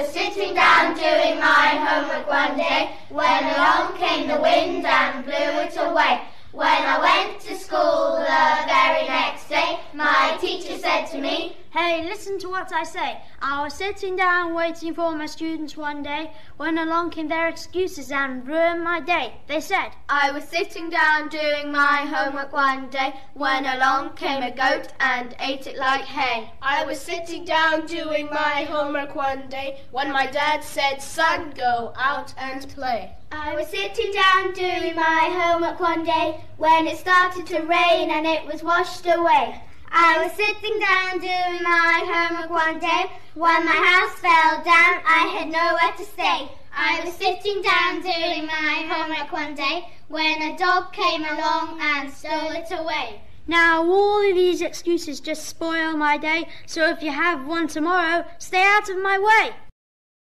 sitting down doing my homework one day when along came the wind and blew it away. When I went my teacher said to me, Hey, listen to what I say. I was sitting down waiting for my students one day when along came their excuses and ruined my day. They said, I was sitting down doing my homework one day when along came a goat and ate it like hay. I was sitting down doing my homework one day when my dad said, Son, go out and play. I was sitting down doing my homework one day when it started to rain and it was washed away. I was sitting down doing my homework one day when my house fell down. I had nowhere to stay. I was sitting down doing my homework one day when a dog came along and stole it away. Now, all of these excuses just spoil my day, so if you have one tomorrow, stay out of my way.